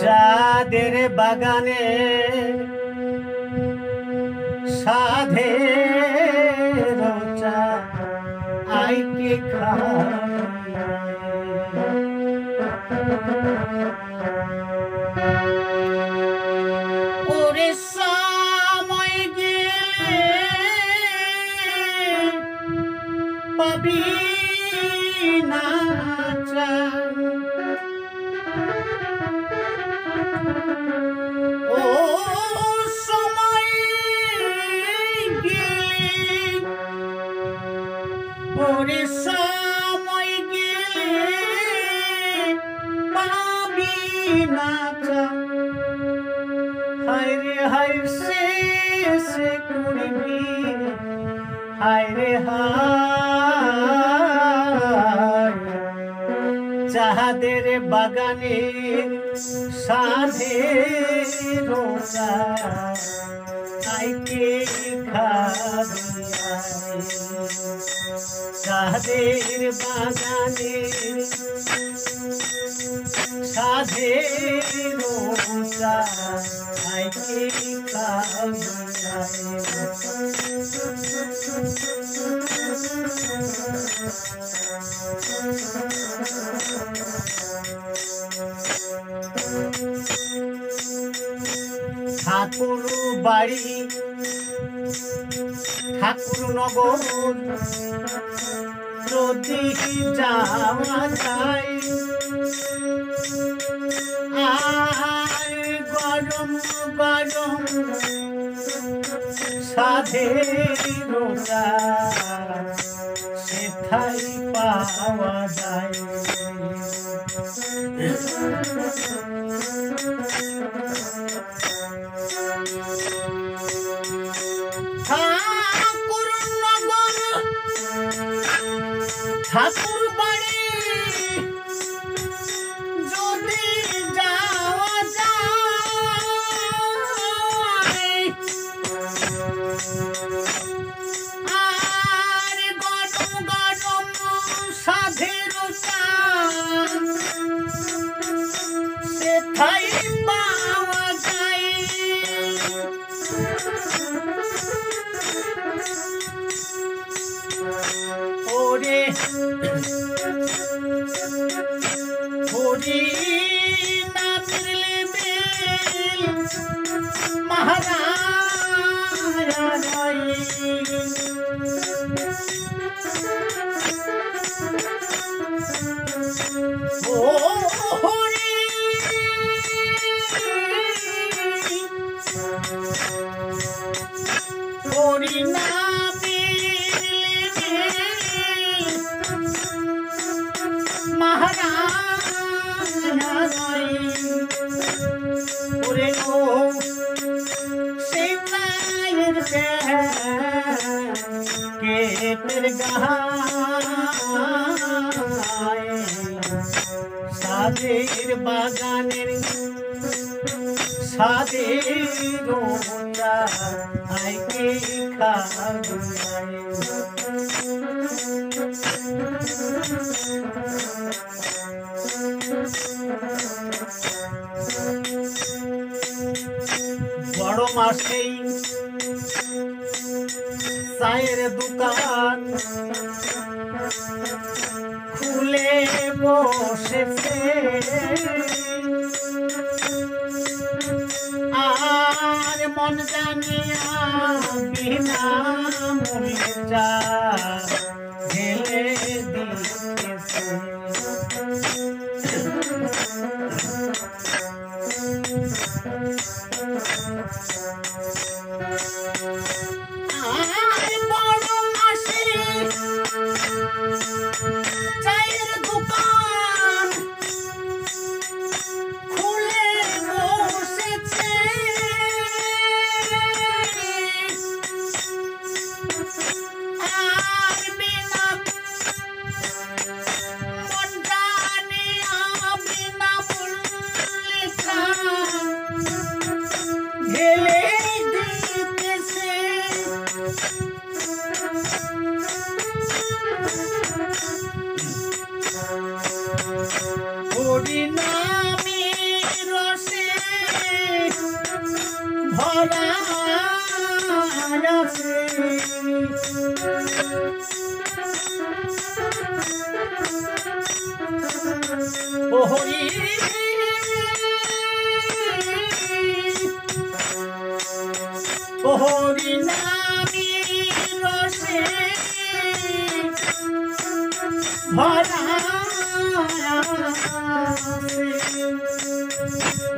যাদের বাগানে সাধে রোচা আইকে ওরে পাবি না ও সময় গেলে ওরে সময় গেলে পাবি না হায় রে, হায়, সে সে করবি হায় রে, হায়। साधे रोजा आइके साधेर बागाने साधे रोजा आइके ঠাকুর বাড়ি ঠাকুর নগর যদি যাওয়া যায়, আর গরম গরম সাধে রোজা সেথাই পাওয়া যায়। ঠাকুর সাদের বাগানের সাদের রোজা আইকে বড় মাসেই মন জানিয়া বিনা মূল্যে যা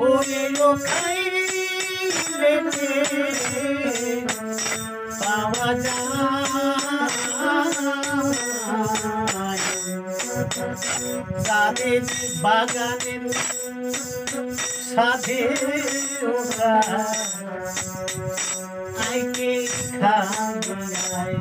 Oh, yeah, you're crazy. তাদের বাগানের সাধে ওরা আইকে খায়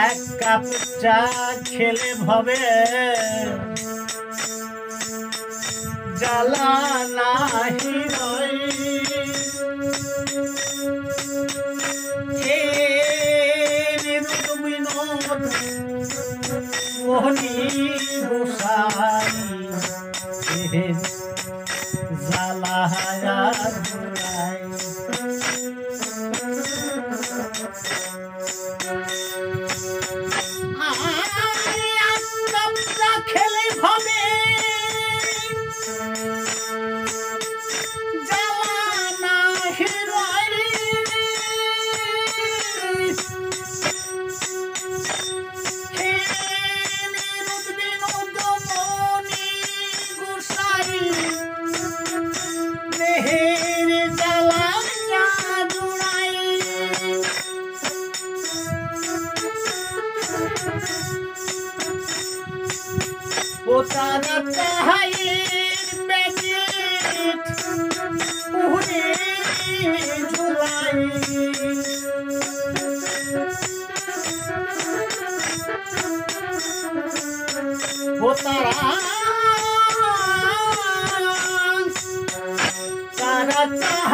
এক কাপ চা খেলে ভবে जलाना ही रो Sarah, Sarah, Sarah.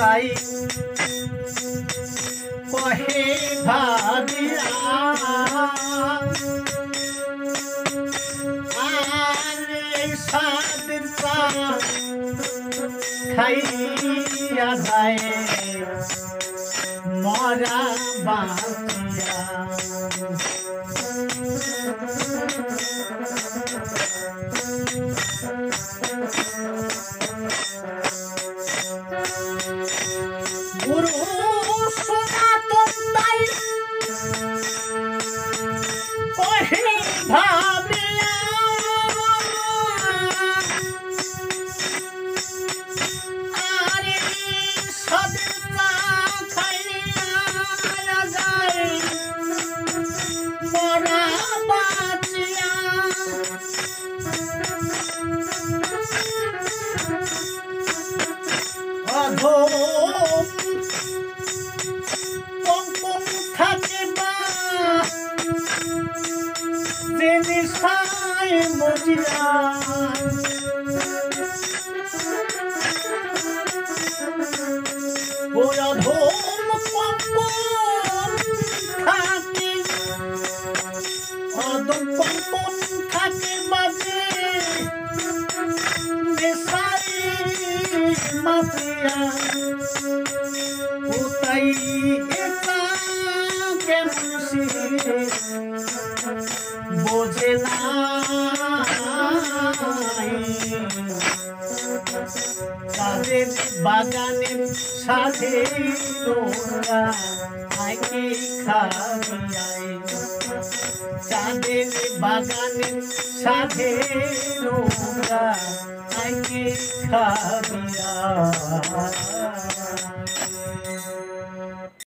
তাই কহে ভাবিয়া খাইয়া যায় মরা বা dele sai emocionado. Vou a dormir com o cati, a dormir com o. তাদের বাগানের সাথে তোরা আগে খাবিয়াই তাদের বাগানের সাথে তোরা আগে খাবিয়াই